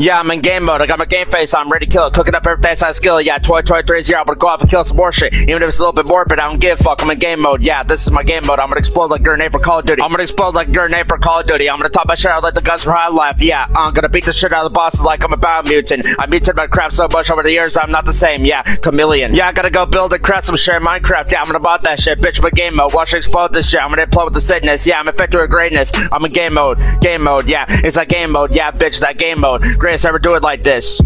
Yeah, I'm in game mode. I got my game face. I'm ready to kill it. Cooking up everything I skill. Yeah, toy, toy, three zero. I'm gonna go off and kill some more shit. Even if it's a little bit morbid, I don't give a fuck. I'm in game mode. Yeah, this is my game mode. I'm gonna explode like a grenade for Call of Duty. I'm gonna explode like a grenade for Call of Duty. I'm gonna top my shit out like the guns from High Life. Yeah, I'm gonna beat the shit out of the bosses like I'm a biomutant. I mutated my crap so much over the years, I'm not the same. Yeah, chameleon. Yeah, I gotta go build and craft some shit in Minecraft. Yeah, I'm gonna bot that shit. Bitch, with game mode. Watch it explode this shit. I'm gonna play with the sickness. Yeah, I'm infected with greatness. I'm in game mode. Game mode. Yeah, it's like game mode. Yeah, bitch, that game mode. Greatest ever do it like this.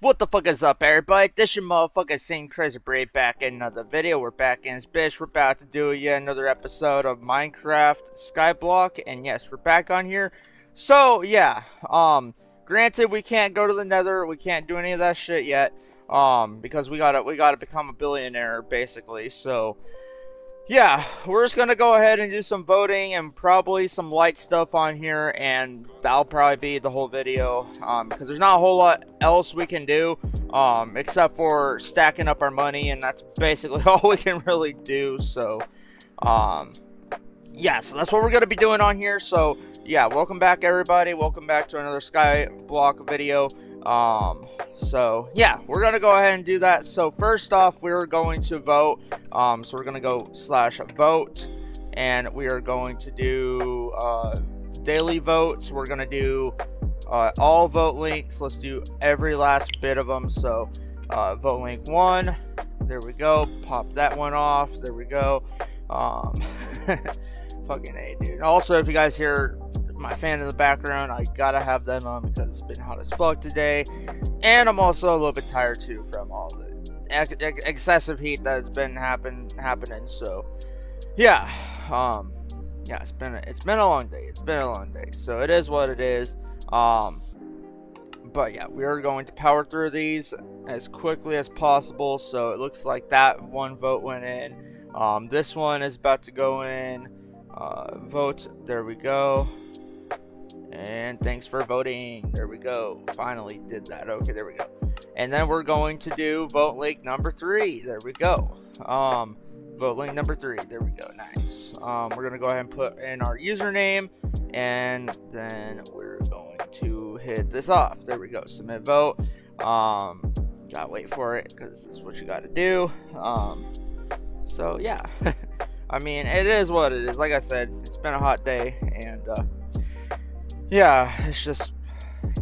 What the fuck is up, everybody? This your motherfucking Sing Crazy Braid back in another video. We're back in this bitch. We're about to do yet another episode of Minecraft Skyblock. And yes, we're back on here. So, yeah. Um, granted, we can't go to the nether. We can't do any of that shit yet. Um, because we gotta, we gotta become a billionaire, basically. So, yeah, we're just gonna go ahead and do some voting and probably some light stuff on here, and that'll probably be the whole video. Um, because there's not a whole lot else we can do, um, except for stacking up our money, and that's basically all we can really do. So, um, yeah, so that's what we're gonna be doing on here. So, yeah, welcome back, everybody. Welcome back to another Skyblock video. Um, so yeah, we're gonna go ahead and do that. So first off, we're going to vote. Um, so we're gonna go slash vote, and we are going to do uh, daily votes. We're gonna do uh, all vote links. Let's do every last bit of them. So uh, vote link one. There we go. Pop that one off. There we go. Um, fucking a dude. Also, if you guys hear my fan in the background. I gotta have them on because it's been hot as fuck today. And I'm also a little bit tired too from all the ex excessive heat that's been happen happening. So yeah, um, yeah, it's been a, it's been a long day. It's been a long day. So it is what it is. Um, but yeah, we are going to power through these as quickly as possible. So it looks like that one vote went in. Um, this one is about to go in. Uh, vote. There we go. And thanks for voting. There we go. Finally did that. Okay, there we go. And then we're going to do vote link number three. There we go. Um, vote link number three. There we go. Nice. Um, we're gonna go ahead and put in our username, and then we're going to hit this off. There we go. Submit vote. Um, gotta wait for it because this is what you gotta do. Um, so yeah. I mean, it is what it is. Like I said, it's been a hot day, and uh, yeah, it's just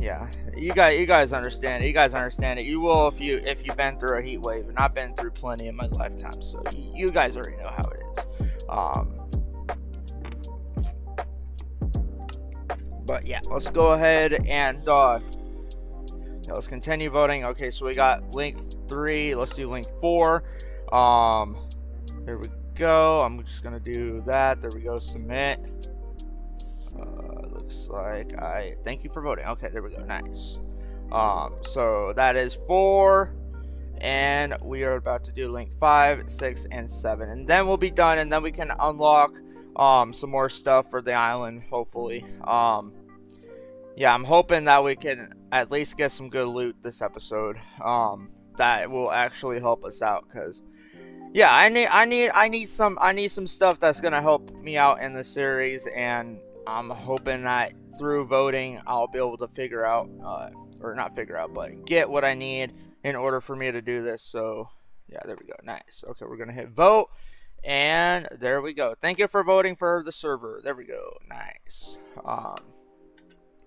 yeah. You guys, you guys understand it. You guys understand it. You will if you if you've been through a heat wave, and I've been through plenty in my lifetime. So you, guys already know how it is. Um, but yeah, let's go ahead and uh, yeah, let's continue voting. Okay, so we got link three. Let's do link four. Um, there we go. I'm just gonna do that. There we go. Submit looks like I thank you for voting. Okay, there we go. Nice. Um, so that is four, and we are about to do link five, six, and seven, and then we'll be done, and then we can unlock um some more stuff for the island, hopefully. Um, yeah, I'm hoping that we can at least get some good loot this episode. Um, that will actually help us out, cause yeah, I need, I need, I need some, I need some stuff that's gonna help me out in the series, and I'm hoping that through voting, I'll be able to figure out, uh, or not figure out, but get what I need in order for me to do this. So, yeah, there we go. Nice. Okay, we're going to hit vote. And there we go. Thank you for voting for the server. There we go. Nice. Um,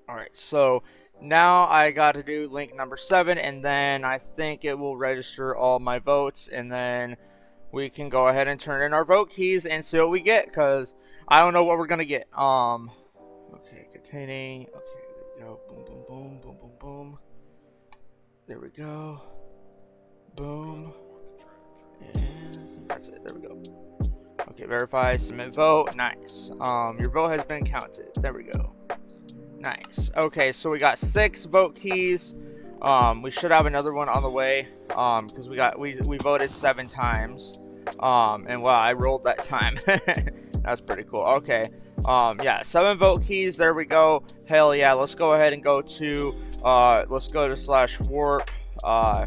Alright, so now I got to do link number 7, and then I think it will register all my votes, and then we can go ahead and turn in our vote keys and see what we get, because I don't know what we're gonna get. Um, okay, containing. Okay, there we go. Boom, boom, boom, boom, boom, boom. There we go. Boom. And that's it. There we go. Okay, verify, submit vote. Nice. Um, your vote has been counted. There we go. Nice. Okay, so we got six vote keys. Um, we should have another one on the way. Um, because we got we we voted seven times. Um, and wow, I rolled that time. That's pretty cool. Okay. Um, yeah, seven vote keys. There we go. Hell yeah. Let's go ahead and go to, uh, let's go to slash warp. Uh,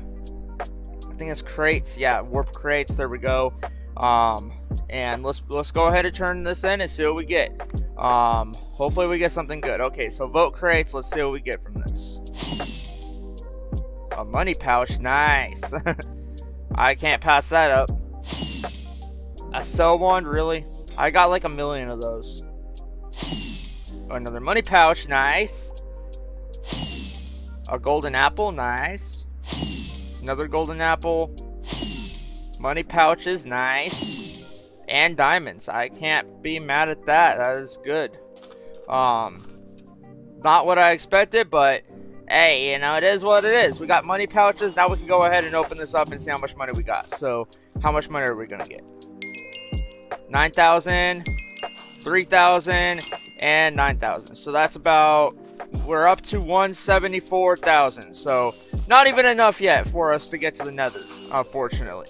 I think it's crates. Yeah, warp crates. There we go. Um, and let's let's go ahead and turn this in and see what we get. Um, hopefully we get something good. Okay, so vote crates. Let's see what we get from this. A money pouch, nice. I can't pass that up. A sell one, really? I got like a million of those. Another money pouch, nice. A golden apple, nice. Another golden apple. Money pouches, nice. And diamonds. I can't be mad at that. That is good. Um, not what I expected, but hey, you know, it is what it is. We got money pouches. Now we can go ahead and open this up and see how much money we got. So, how much money are we going to get? 9,000, 3,000, and 9,000. So that's about, we're up to 174,000. So, not even enough yet for us to get to the nether, unfortunately.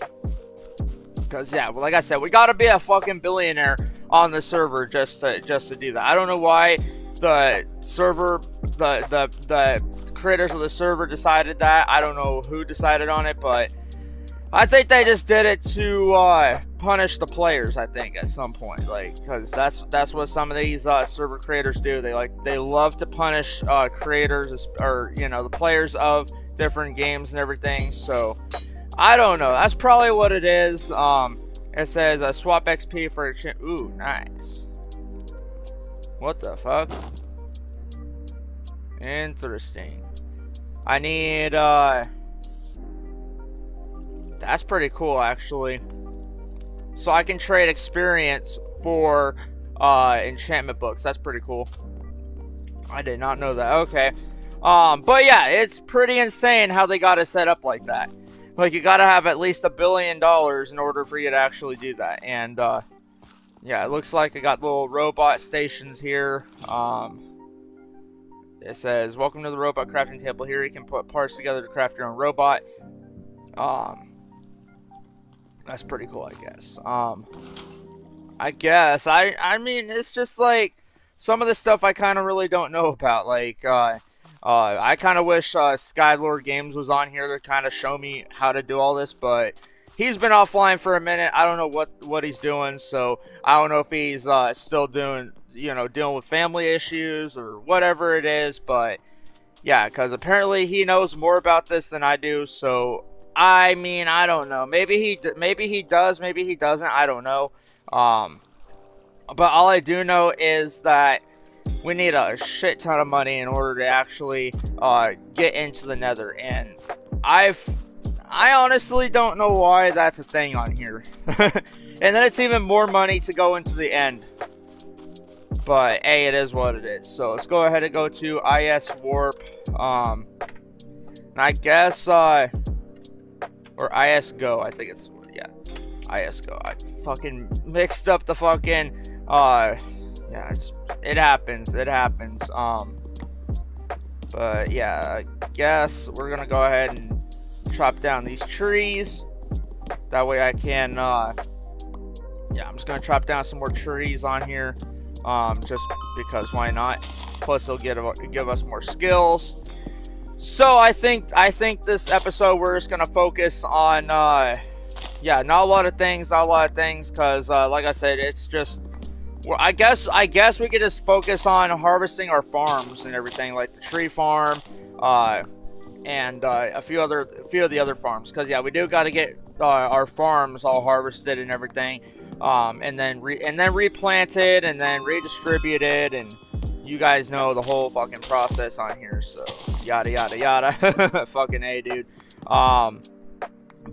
Because, yeah, well, like I said, we got to be a fucking billionaire on the server just to, just to do that. I don't know why the server, the, the, the creators of the server decided that. I don't know who decided on it, but I think they just did it to uh, punish the players. I think at some point, like, because that's that's what some of these uh, server creators do. They like they love to punish uh, creators or you know the players of different games and everything. So I don't know. That's probably what it is. Um, it says uh, swap XP for a Ooh, nice. What the fuck? Interesting. I need, uh... That's pretty cool, actually. So I can trade experience for uh, enchantment books. That's pretty cool. I did not know that. Okay. Um, but yeah, it's pretty insane how they got it set up like that. Like, you gotta have at least a billion dollars in order for you to actually do that. And, uh, yeah, it looks like I got little robot stations here. Um, it says, welcome to the robot crafting table. Here you can put parts together to craft your own robot. Um, that's pretty cool, I guess. Um, I guess. I, I mean, it's just like some of the stuff I kind of really don't know about. Like, uh, uh, I kind of wish uh, Skylord Games was on here to kind of show me how to do all this, but he's been offline for a minute. I don't know what what he's doing, so I don't know if he's uh, still doing you know, dealing with family issues or whatever it is. But yeah, because apparently he knows more about this than I do. So I mean, I don't know. Maybe he maybe he does, maybe he doesn't. I don't know. Um, but all I do know is that we need a shit ton of money in order to actually uh, get into the Nether, and I've I honestly don't know why that's a thing on here. and then it's even more money to go into the end. But hey, it is what it is. So let's go ahead and go to IS Warp. Um, and I guess, uh, or IS Go. I think it's, yeah, IS Go. I fucking mixed up the fucking, uh, yeah, it happens. It happens. Um, but yeah, I guess we're gonna go ahead and chop down these trees. That way I can, uh, yeah, I'm just gonna chop down some more trees on here um, just because why not? Plus, it'll get give us more skills. So I think I think this episode we're just gonna focus on, uh, yeah, not a lot of things, not a lot of things, because uh, like I said, it's just. Well, I guess I guess we could just focus on harvesting our farms and everything, like the tree farm, uh, and uh, a few other a few of the other farms. Because yeah, we do got to get uh, our farms all harvested and everything um, and then re- and then replanted and then redistributed and you guys know the whole fucking process on here so yada yada yada fucking a dude um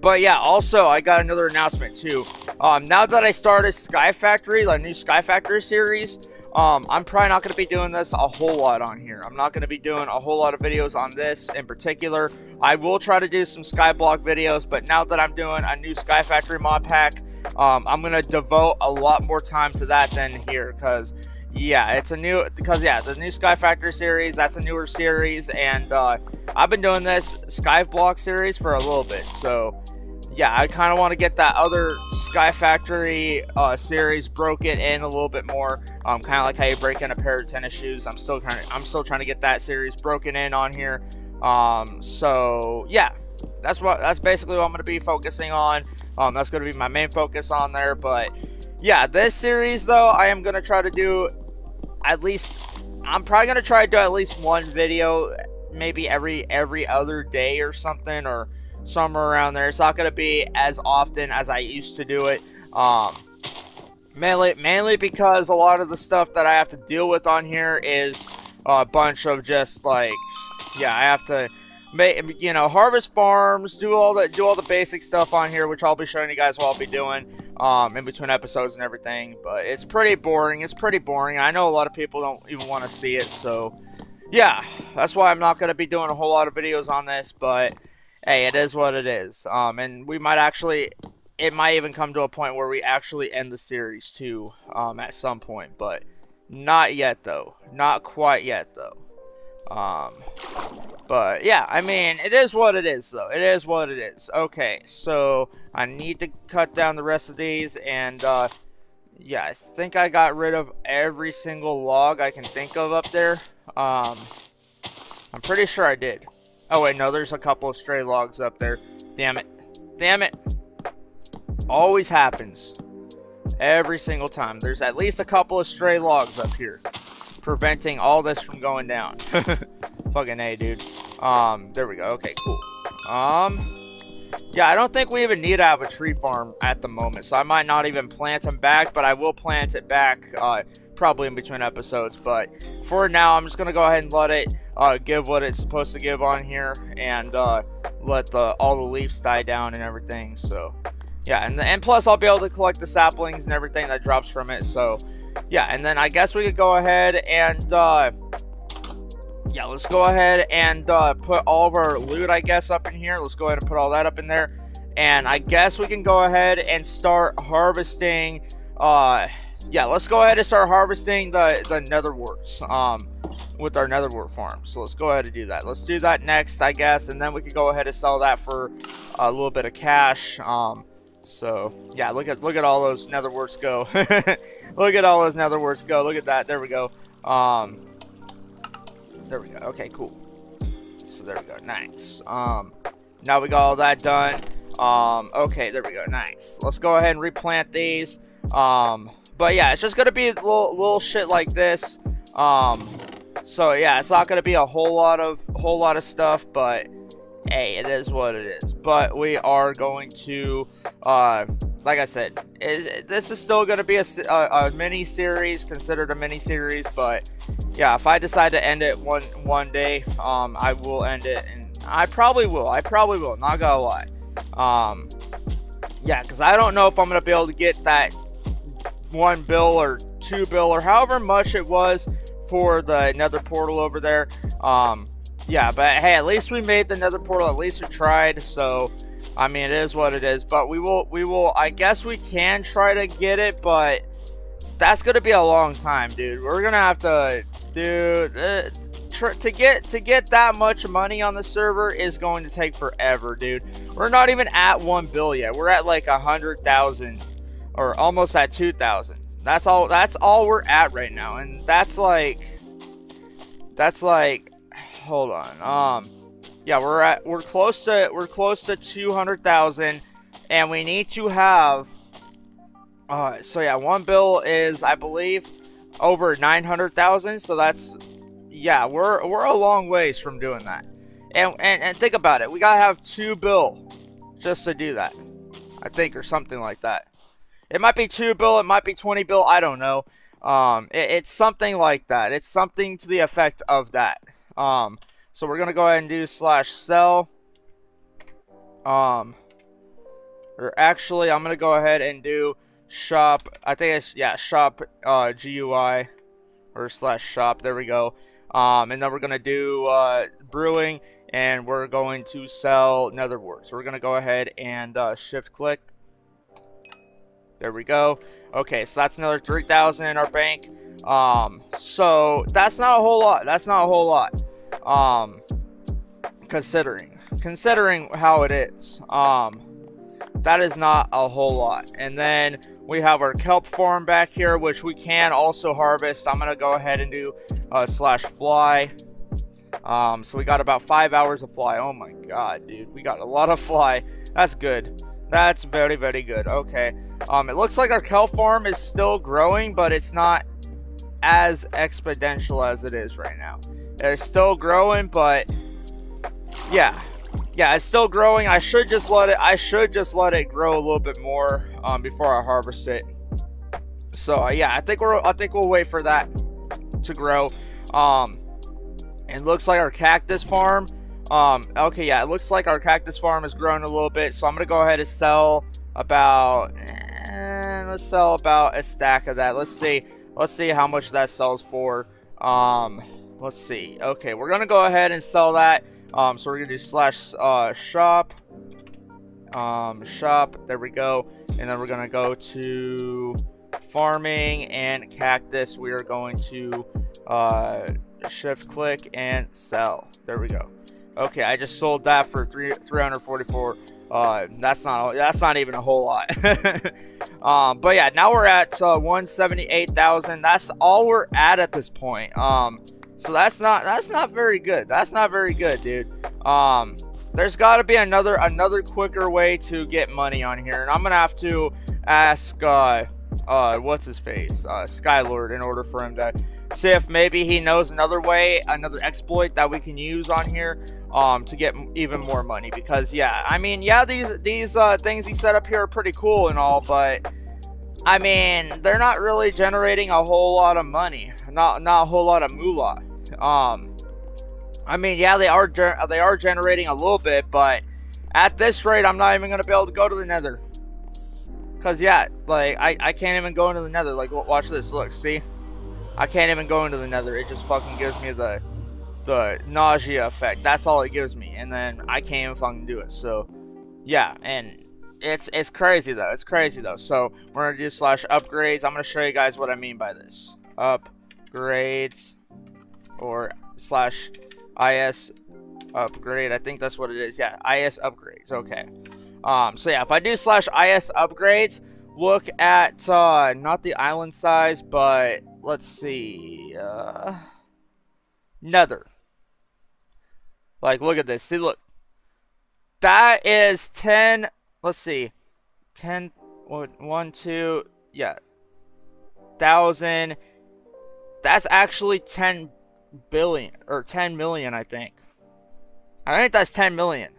but yeah also i got another announcement too um now that i started sky factory the new sky factory series um, I'm probably not going to be doing this a whole lot on here. I'm not going to be doing a whole lot of videos on this in particular. I will try to do some Skyblock videos, but now that I'm doing a new Sky Factory mod pack, um, I'm gonna devote a lot more time to that than here because yeah it's a new because yeah the new sky factory series that's a newer series and uh, i've been doing this sky block series for a little bit so yeah i kind of want to get that other sky factory uh, series broken in a little bit more um, kind of like how you break in a pair of tennis shoes i'm still of i'm still trying to get that series broken in on here um, so yeah that's what that's basically what i'm going to be focusing on um, that's going to be my main focus on there. But yeah, this series though, I am going to try to do at least. I'm probably to try to do at least one video maybe every every other day or something or somewhere around there. It's not gonna be as often as I used to do it. Um, mainly mainly because a lot of the stuff that I have to deal with on here is a bunch of just like yeah I have to make you know harvest farms do all the do all the basic stuff on here which I'll be showing you guys what I'll be doing um, in between episodes and everything but it's pretty boring. It's pretty boring. I know a lot of people don't even want to see it so yeah. That's why I'm not going to be doing a whole lot of videos on this but hey it is what it is. Um, and we might actually it might even come to a point where we actually end the series too um, at some point but not yet though. Not quite yet though um, but yeah, I mean, it is what it is, though. It is what it is. Okay, so I need to cut down the rest of these, and uh, yeah, I think I got rid of every single log I can think of up there. Um, I'm pretty sure I did. Oh wait, no, there's a couple of stray logs up there. Damn it. Damn it. Always happens. Every single time. There's at least a couple of stray logs up here preventing all this from going down. Fucking A, dude. Um, there we go. Okay, cool. Um, yeah, I don't think we even need to have a tree farm at the moment, so I might not even plant them back, but I will plant it back, uh, probably in between episodes, but for now, I'm just going to go ahead and let it, uh, give what it's supposed to give on here, and, uh, let the, all the leaves die down and everything, so, yeah, and, and plus I'll be able to collect the saplings and everything that drops from it, so, yeah, and then I guess we could go ahead and, uh, yeah, let's go ahead and uh, put all of our loot, I guess, up in here. Let's go ahead and put all that up in there. And I guess we can go ahead and start harvesting, uh, yeah, let's go ahead and start harvesting the, the nether warts, um, with our nether wart farm. So let's go ahead and do that. Let's do that next, I guess, and then we can go ahead and sell that for a little bit of cash, um, so yeah, look at look at all those nether warts go. look at all those nether warts go. Look at that. There we go. Um, there we go. Okay, cool. So there we go. Nice. Um, now we got all that done. Um, okay, there we go. Nice. Let's go ahead and replant these. Um, but yeah, it's just gonna be a little little shit like this. Um, so yeah, it's not gonna be a whole lot of whole lot of stuff, but hey, it is what it is. But we are going to, uh, like I said, is, this is still going to be a, a, a, mini series, considered a mini series. But yeah, if I decide to end it one one day, um, I will end it, and I probably will. I probably will. Not gonna lie. Um, yeah, because I don't know if I'm gonna be able to get that one bill or two bill or however much it was for the nether portal over there. Um, yeah, but hey, at least we made the nether portal. At least we tried. So, I mean, it is what it is. But we will, we will. I guess we can try to get it, but that's gonna be a long time, dude. We're gonna have to, dude. Uh, to get to get that much money on the server is going to take forever, dude. We're not even at one bill yet. We're at like a hundred thousand, or almost at two thousand. That's all. That's all we're at right now, and that's like, that's like hold on. Um, yeah, we're at we're close to we're close to two hundred thousand, and we need to have. Uh, so yeah, one bill is I believe over nine hundred thousand. So that's yeah, we're we're a long ways from doing that. And, and and think about it, we gotta have two bill just to do that. I think, or something like that. It might be two bill, it might be twenty bill. I don't know. Um, it, it's something like that. It's something to the effect of that. Um, so we're gonna go ahead and do slash sell. Um, or actually, I'm gonna go ahead and do shop. I think it's yeah, shop uh, GUI or slash shop. There we go. Um, and then we're gonna do uh, brewing, and we're going to sell nether wart. So we're gonna go ahead and uh, shift click. There we go. Okay, so that's another 3,000 in our bank. Um, so that's not a whole lot. That's not a whole lot. Um, considering considering how it is. Um, that is not a whole lot. And then we have our kelp farm back here, which we can also harvest. I'm gonna go ahead and do uh, slash fly. Um, so we got about five hours of fly. Oh my god, dude, we got a lot of fly. That's good. That's very, very good. Okay. Um, it looks like our kelp farm is still growing, but it's not as exponential as it is right now. It's still growing, but yeah, yeah, it's still growing. I should just let it. I should just let it grow a little bit more um, before I harvest it. So uh, yeah, I think we're. I think we'll wait for that to grow. Um, it looks like our cactus farm. Um, okay, yeah, it looks like our cactus farm has grown a little bit. So I'm gonna go ahead and sell about. Eh, let's sell about a stack of that. Let's see. Let's see how much that sells for. Um, let's see. Okay, we're gonna go ahead and sell that. Um, so we're gonna do slash uh, shop, um, shop. There we go. And then we're gonna go to farming and cactus. We are going to uh, shift click and sell. There we go. Okay, I just sold that for three 344. Uh, that's not that's not even a whole lot. um, but yeah, now we're at uh, 178,000. That's all we're at at this point. Um, so that's not that's not very good. That's not very good, dude. Um, there's got to be another another quicker way to get money on here, and I'm gonna have to ask uh, uh, what's his face, uh, Skylord, in order for him to see if maybe he knows another way, another exploit that we can use on here, um, to get even more money. Because yeah, I mean, yeah, these these uh, things he set up here are pretty cool and all, but I mean, they're not really generating a whole lot of money, not not a whole lot of moolah. Um, I mean, yeah, they are they are generating a little bit, but at this rate, I'm not even gonna be able to go to the Nether. Cause yeah, like I I can't even go into the Nether. Like watch this. Look, see, I can't even go into the Nether. It just fucking gives me the the nausea effect. That's all it gives me, and then I can't even fucking do it. So yeah, and it's it's crazy though. It's crazy though. So we're gonna do slash upgrades. I'm gonna show you guys what I mean by this. Upgrades or slash is upgrade. I think that's what it is. Yeah, is upgrades. Okay. Um, so yeah, if I do slash is upgrades, look at uh, not the island size, but let's see, uh, Nether. Like, look at this. See, look. That is 10, let's see, 10, 1, 2, yeah, thousand. That's actually 10 billion or 10 million, I think. I think that's 10 million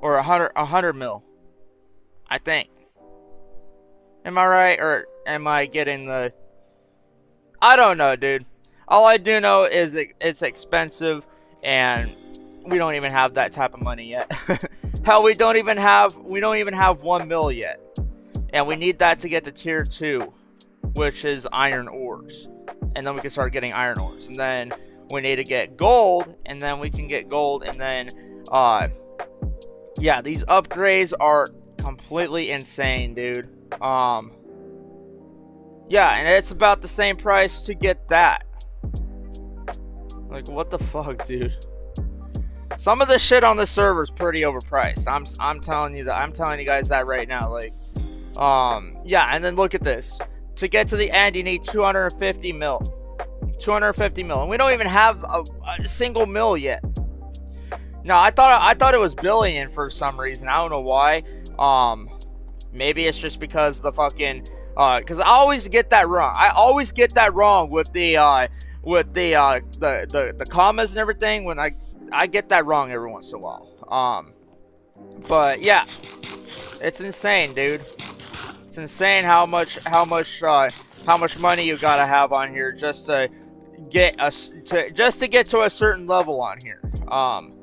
or a hundred a hundred mil. I think. Am I right or am I getting the? I don't know, dude. All I do know is it, it's expensive and we don't even have that type of money yet. Hell, we don't even have we don't even have one mil yet, and we need that to get to tier two, which is iron ores and then we can start getting iron ores. And then we need to get gold, and then we can get gold, and then, uh, yeah, these upgrades are completely insane, dude. Um, yeah, and it's about the same price to get that. Like, what the fuck, dude? Some of the shit on the server is pretty overpriced. I'm, I'm telling you that. I'm telling you guys that right now. Like, um, yeah, and then look at this to get to the end, you need 250 mil. 250 mil, and we don't even have a, a single mil yet. No, I thought I thought it was billion for some reason. I don't know why. Um, maybe it's just because the fucking uh, because I always get that wrong. I always get that wrong with the uh, with the uh, the the the commas and everything. When I I get that wrong every once in a while. Um, but yeah, it's insane, dude. It's insane how much how much uh, how much money you gotta have on here just to get us to just to get to a certain level on here. Um,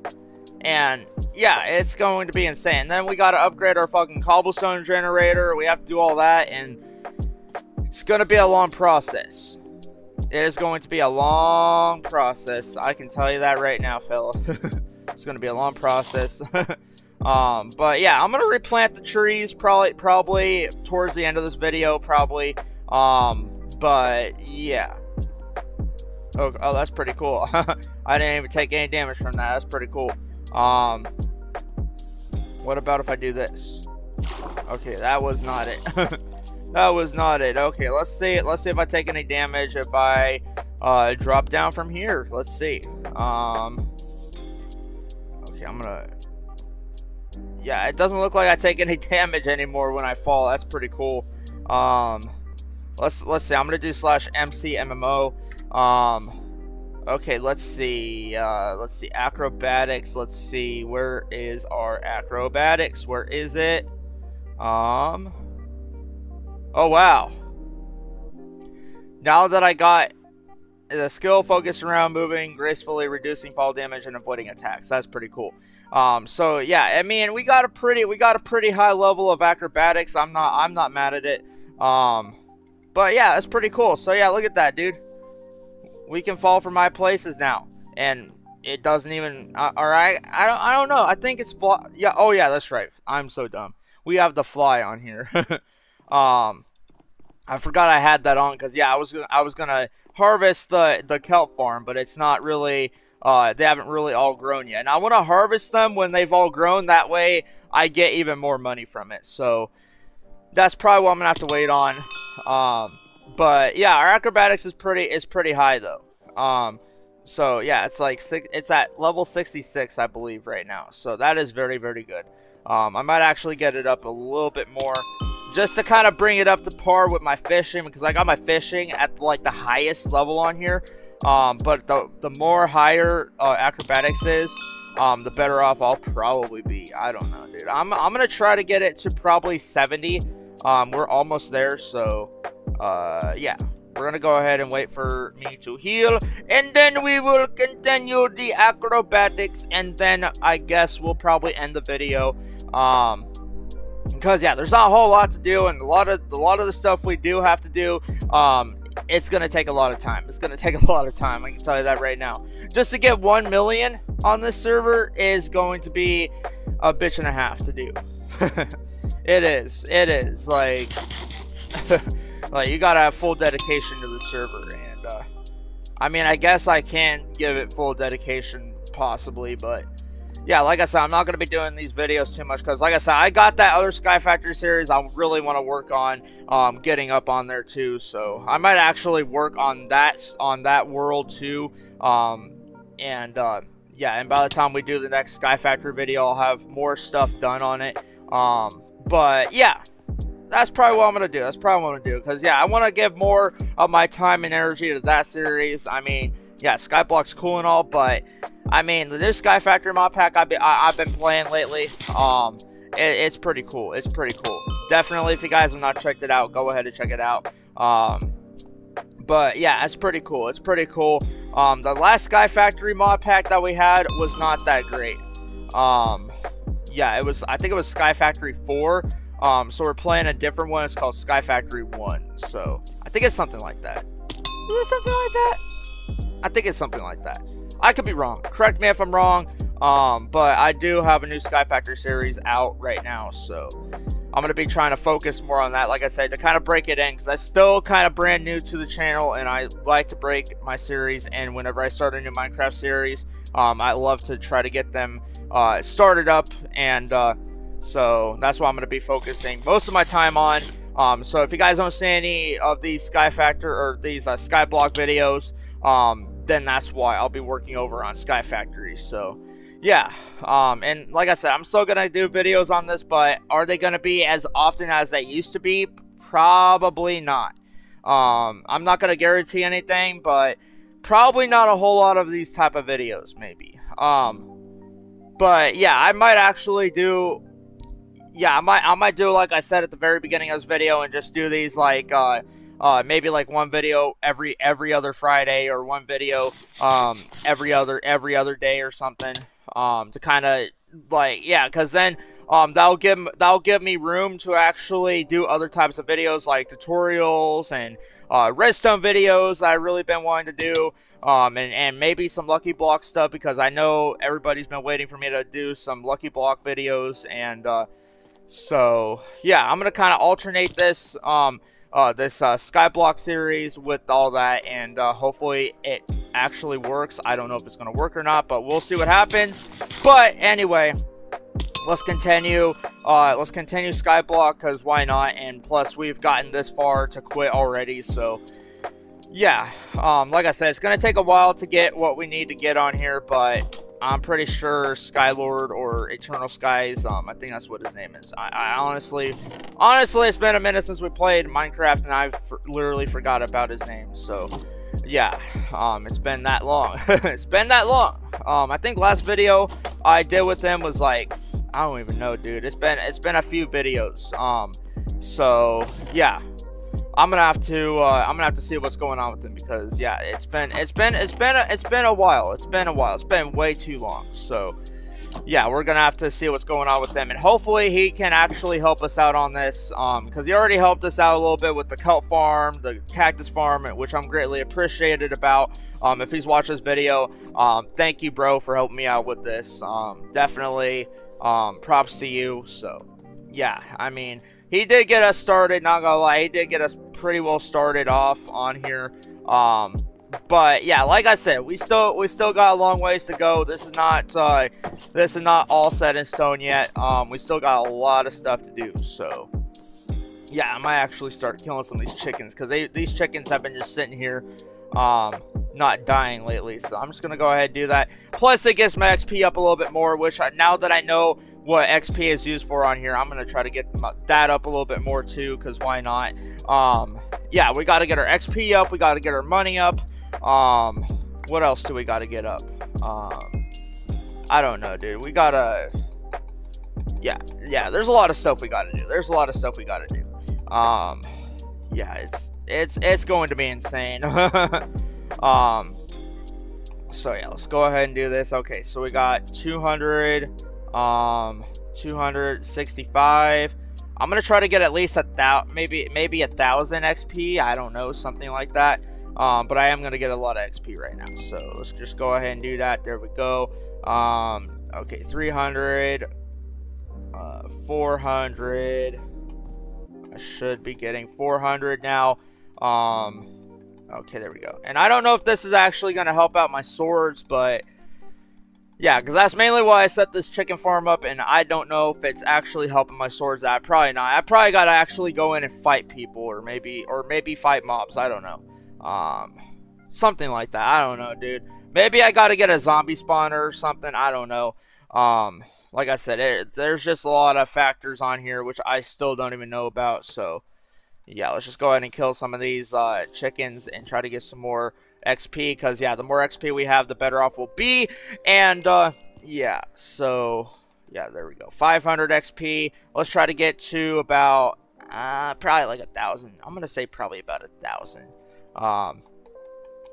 and yeah, it's going to be insane. Then we gotta upgrade our fucking cobblestone generator. We have to do all that, and it's gonna be a long process. It is going to be a long process. I can tell you that right now, fella. it's gonna be a long process. Um, but yeah, I'm gonna replant the trees probably probably towards the end of this video, probably. Um, but yeah. Oh, oh that's pretty cool. I didn't even take any damage from that. That's pretty cool. Um, what about if I do this? Okay, that was not it. That was not it. Okay, let's see. Let's see if I take any damage if I uh, drop down from here. Let's see. Um, okay, I'm gonna yeah, it doesn't look like I take any damage anymore when I fall. That's pretty cool. Um, let's let's see. I'm gonna do slash MC MMO. Um, Okay, let's see. Uh, let's see. Acrobatics. Let's see. Where is our acrobatics? Where is it? Um. Oh, wow. Now that I got the skill focused around moving gracefully, reducing fall damage, and avoiding attacks. That's pretty cool. Um, so yeah, I mean, we got a pretty, we got a pretty high level of acrobatics. I'm not, I'm not mad at it. Um, but yeah, that's pretty cool. So yeah, look at that, dude. We can fall from high places now, and it doesn't even. Uh, all right, I don't, I don't know. I think it's fly. Yeah. Oh yeah, that's right. I'm so dumb. We have the fly on here. um, I forgot I had that on because yeah, I was gonna, I was gonna harvest the the kelp farm, but it's not really. Uh, they haven't really all grown yet, and I want to harvest them when they've all grown. That way, I get even more money from it. So that's probably what I'm gonna have to wait on. Um, but yeah, our acrobatics is pretty is pretty high though. Um, so yeah, it's like six, it's at level 66, I believe, right now. So that is very very good. Um, I might actually get it up a little bit more just to kind of bring it up to par with my fishing because I got my fishing at like the highest level on here. Um, but the the more higher uh, acrobatics is, um, the better off I'll probably be. I don't know, dude. I'm I'm gonna try to get it to probably 70. Um, we're almost there, so uh, yeah. We're gonna go ahead and wait for me to heal, and then we will continue the acrobatics, and then I guess we'll probably end the video. Um, because yeah, there's not a whole lot to do, and a lot of a lot of the stuff we do have to do, um, it's gonna take a lot of time. It's gonna take a lot of time. I can tell you that right now. Just to get one million on this server is going to be a bitch and a half to do. it is. It is like. like you gotta have full dedication to the server and uh, i mean i guess i can give it full dedication possibly but yeah like i said i'm not going to be doing these videos too much because like i said i got that other sky factory series i really want to work on um, getting up on there too so i might actually work on that on that world too um, and uh, yeah and by the time we do the next sky factory video i'll have more stuff done on it um, but yeah that's probably what I'm gonna do. That's probably what I'm gonna do. Cause yeah, I want to give more of my time and energy to that series. I mean, yeah, Skyblock's cool and all, but I mean, the new Sky Factory mod pack I've been I, have been playing lately. Um, it, it's pretty cool. It's pretty cool. Definitely, if you guys have not checked it out, go ahead and check it out. Um, but yeah, it's pretty cool. It's pretty cool. Um, the last Sky Factory mod pack that we had was not that great. Um, yeah, it was. I think it was Sky Factory 4 um, so we're playing a different one. It's called Sky Factory 1. So I think it's something like that. Is it something like that? I think it's something like that. I could be wrong. Correct me if I'm wrong. Um, but I do have a new Sky Factory series out right now. So I'm to be trying to focus more on that, like I said, to kind of break it in. Because I'm still kind of brand new to the channel. And I like to break my series. And whenever I start a new Minecraft series, um, I love to try to get them uh, started up and... Uh, so that's what I'm to be focusing most of my time on. Um, so if you guys don't see any of these Sky Factor or these uh, Skyblock videos, um, then that's why I'll be working over on Sky Factory. So yeah, um, and like I said, I'm still going to do videos on this, but are they going to be as often as they used to be? Probably not. Um, I'm not going to guarantee anything, but probably not a whole lot of these type of videos, maybe. Um, but yeah, I might actually do yeah, I might I might do like I said at the very beginning of this video and just do these like uh uh maybe like one video every every other Friday or one video um every other every other day or something um to kind of like yeah, cuz then um that'll give that'll give me room to actually do other types of videos like tutorials and uh redstone videos that I've really been wanting to do um, and, and maybe some Lucky Block stuff because I know everybody's been waiting for me to do some Lucky Block videos and uh, so yeah, I'm gonna kind of alternate this um uh, this uh, Skyblock series with all that, and uh, hopefully it actually works. I don't know if it's gonna work or not, but we'll see what happens. But anyway, let's continue. Uh, let's continue Skyblock because why not? And plus, we've gotten this far to quit already, so yeah. Um, like I said, it's gonna take a while to get what we need to get on here, but I'm pretty sure Skylord or Eternal Skies, um, I think that's what his name is. I, I honestly, honestly, it's been a minute since we played Minecraft, and I've literally forgot about his name. So, yeah, um, it's been that long. it's been that long. Um, I think last video I did with him was like, I don't even know, dude. It's been it's been a few videos. Um, so yeah, I'm gonna have to uh, I'm gonna have to see what's going on with him because yeah, it's been it's been it's been a, it's been a while. It's been a while. It's been way too long. So yeah, we're gonna have to see what's going on with them, and hopefully he can actually help us out on this. Um, because he already helped us out a little bit with the kelp farm, the cactus farm, which I'm greatly appreciated about. Um, if he's watched this video, um, thank you, bro, for helping me out with this. Um, definitely, um, props to you. So, yeah, I mean, he did get us started. Not gonna lie, he did get us pretty well started off on here. Um, but yeah, like I said, we still we still got a long ways to go. This is not uh, this is not all set in stone yet. Um, we still got a lot of stuff to do. So yeah, I might actually start killing some of these chickens because these chickens have been just sitting here, um, not dying lately. So I'm just gonna go ahead and do that. Plus, it gets my XP up a little bit more. Which I, now that I know what XP is used for on here, I'm gonna try to get that up a little bit more too. Cause why not? Um, yeah, we got to get our XP up. We got to get our money up. Um, what else do we got to get up? Um, I don't know, dude. We gotta. Yeah, yeah. There's a lot of stuff we gotta do. There's a lot of stuff we gotta do. Um, yeah. It's it's it's going to be insane. um. So yeah, let's go ahead and do this. Okay, so we got 200, um, 265. I'm gonna try to get at least a thousand, maybe maybe a thousand XP. I don't know, something like that. Um, but I am to get a lot of XP right now. So let's just go ahead and do that. There we go. Um, okay, 300, uh, 400. I should be getting 400 now. Um, okay, there we go. And I don't know if this is actually to help out my swords, but yeah, because that's mainly why I set this chicken farm up, and I don't know if it's actually helping my swords out. Probably not. I probably got to actually go in and fight people, or maybe, or maybe fight mobs. I don't know. Um, something like that. I don't know, dude. Maybe I got to get a zombie spawner or something. I don't know. Um, like I said, it, there's just a lot of factors on here which I still don't even know about. So, yeah, let's just go ahead and kill some of these uh, chickens and try to get some more XP. Because, yeah, the more XP we have, the better off we'll be. And, uh, yeah, so, yeah, there we go. 500 XP. Let's try to get to about, uh, probably like a thousand. I'm going to say probably about a thousand. Um,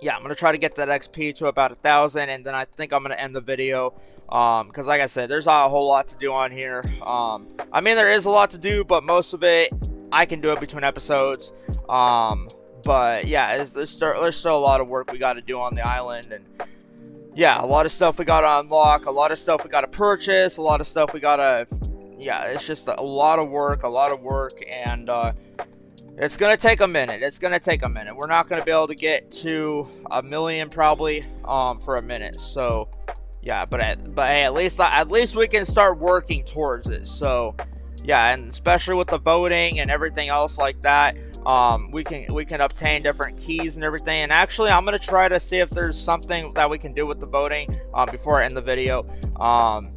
yeah, I'm going to try to get that XP to about a thousand, and then I think I'm going to end the video. Um, because like I said, there's not a whole lot to do on here. Um, I mean, there is a lot to do, but most of it, I can do it between episodes. Um, but yeah, there's still, there's still a lot of work we got to do on the island, and yeah, a lot of stuff we got to unlock, a lot of stuff we got to purchase, a lot of stuff we got to, yeah, it's just a lot of work, a lot of work, and, uh, it's to take a minute. It's to take a minute. We're not to be able to get to a million probably um, for a minute. So, yeah, but at, but hey, at least at least we can start working towards it. So, yeah, and especially with the voting and everything else like that, um, we can we can obtain different keys and everything. And actually, I'm gonna try to see if there's something that we can do with the voting um, before I end the video. Um,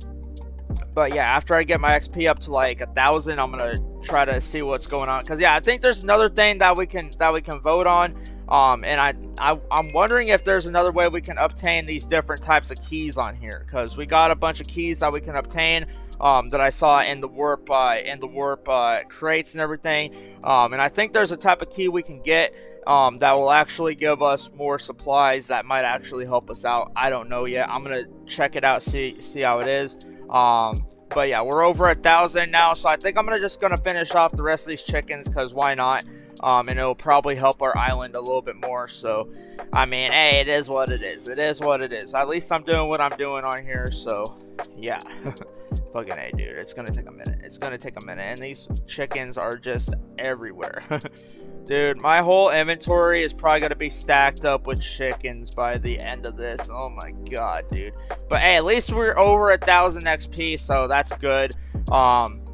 but yeah, after I get my XP up to like a thousand, I'm gonna try to see what's going on. Cause yeah, I think there's another thing that we can that we can vote on. Um, and I, I I'm wondering if there's another way we can obtain these different types of keys on here. Cause we got a bunch of keys that we can obtain. Um, that I saw in the warp uh, in the warp uh, crates and everything. Um, and I think there's a type of key we can get um, that will actually give us more supplies that might actually help us out. I don't know yet. I'm gonna check it out, see see how it is. Um, but yeah, we're over a thousand now, so I think I'm gonna just gonna finish off the rest of these chickens because why not? Um, and it'll probably help our island a little bit more. So, I mean, hey, it is what it is. It is what it is. At least I'm doing what I'm doing on here. So, yeah. Fucking hey, dude. It's gonna take a minute. It's gonna take a minute. And these chickens are just everywhere. Dude, my whole inventory is probably to be stacked up with chickens by the end of this. Oh my god, dude. But hey, at least we're over a thousand XP, so that's good. Um,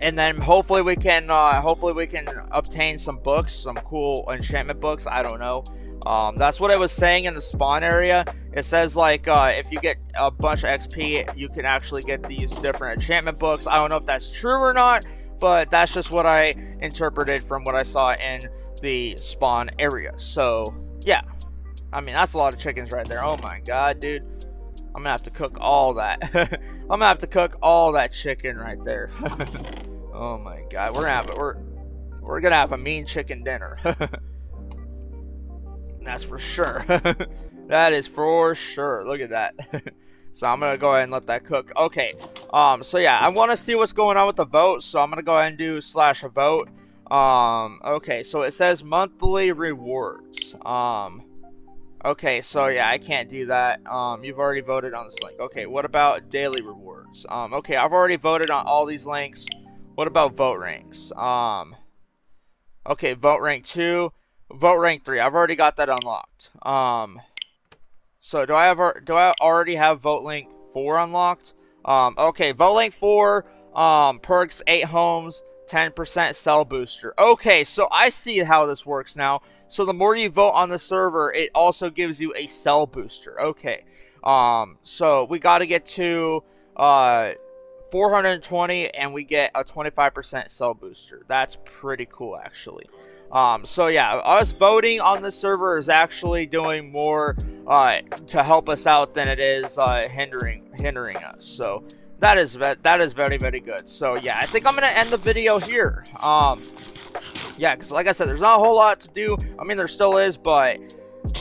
and then hopefully we can, uh, hopefully we can obtain some books, some cool enchantment books. I don't know. Um, that's what I was saying in the spawn area. It says like uh, if you get a bunch of XP, you can actually get these different enchantment books. I don't know if that's true or not but that's just what I interpreted from what I saw in the spawn area. So, yeah. I mean, that's a lot of chickens right there. Oh my god, dude. I'm gonna have to cook all that. I'm gonna have to cook all that chicken right there. oh my god, we're gonna have. We're we're gonna have a mean chicken dinner. That's for sure. that is for sure. Look at that. so I'm gonna go ahead and let that cook. Okay. Um. So yeah, I want to see what's going on with the vote. So I'm gonna go ahead and do slash a vote. Um. Okay. So it says monthly rewards. Um. Okay, so yeah, I can't do that. Um, you've already voted on this link. Okay, what about daily rewards? Um, okay, I've already voted on all these links. What about vote ranks? Um, okay, vote rank 2, vote rank 3. I've already got that unlocked. Um, so do I have do I already have vote link 4 unlocked? Um, okay, vote link 4, um, perks 8 homes, 10% sell booster. Okay, so I see how this works now. So the more you vote on the server, it also gives you a sell booster. Okay. Um, so we got to get to uh, 420 and we get a 25% sell booster. That's pretty cool, actually. Um, so yeah, us voting on the server is actually doing more uh, to help us out than it is uh, hindering hindering us. So that is that is very very good. So yeah, I think I'm gonna end the video here. Um, yeah, because like I said, there's not a whole lot to do. I mean, there still is, but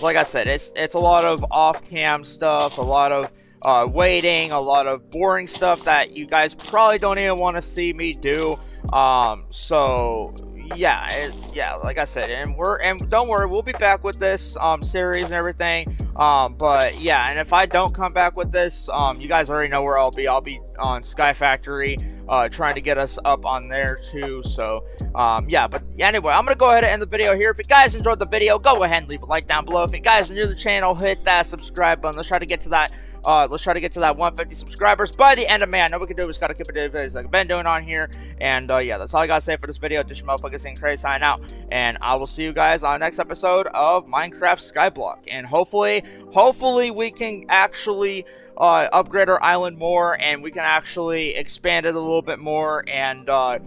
like I said, it's it's a lot of off-cam stuff, a lot of uh, waiting, a lot of boring stuff that you guys probably don't even want to see me do. Um, so yeah, it, yeah, like I said, and we're and don't worry, we'll be back with this um series and everything. Um, but yeah, and if I don't come back with this, um, you guys already know where I'll be. I'll be on Sky Factory, uh, trying to get us up on there too. So um, yeah, but anyway, I'm gonna go ahead and end the video here. If you guys enjoyed the video, go ahead and leave a like down below. If you guys are new to the channel, hit that subscribe button. Let's try to get to that uh, let's try to get to that 150 subscribers by the end of May. I know we can do it. We just got to keep it videos like I've been doing on here. And uh, yeah, that's all I got to say for this video. Just motherfuckers Ceen Crazy sign out. And I will see you guys on the next episode of Minecraft Skyblock. And hopefully, hopefully we can actually uh, upgrade our island more and we can actually expand it a little bit more and uh,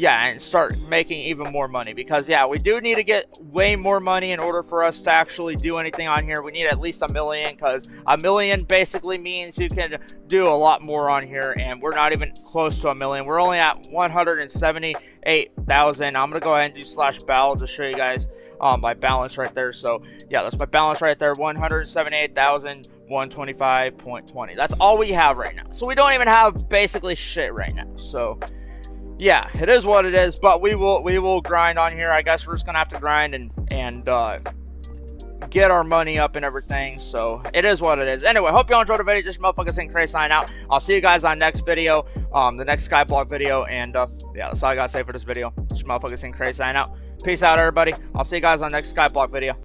yeah, and start making even more money. Because, yeah, we do need to get way more money in order for us to actually do anything on here. We need at least a million, because a million basically means you can do a lot more on here, and we're not even close to a million. We're only at 178,000. I'm to go ahead and do slash battle to show you guys um, my balance right there. So, yeah, that's my balance right there, 178,000. 125.20. That's all we have right now. So we don't even have basically shit right now. So yeah, it is what it is. But we will we will grind on here. I guess we're just gonna have to grind and and uh, get our money up and everything. So it is what it is. Anyway, hope you all enjoyed the video. Just motherfuckers Ceen Crazy sign out. I'll see you guys on next video, um, the next Skyblock video. And uh, yeah, that's all I gotta say for this video. Just motherfuckers Ceen Crazy sign out. Peace out, everybody. I'll see you guys on next Skyblock video.